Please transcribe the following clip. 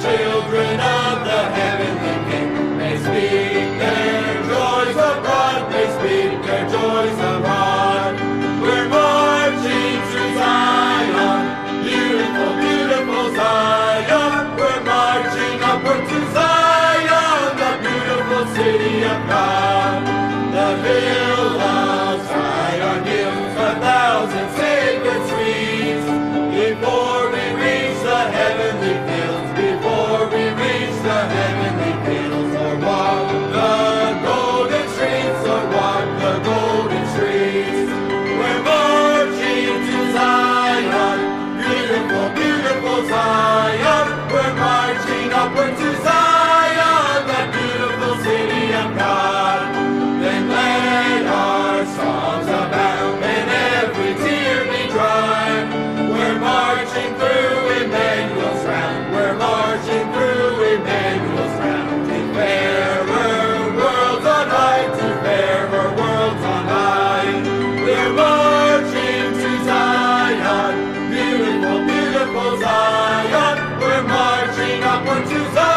children to the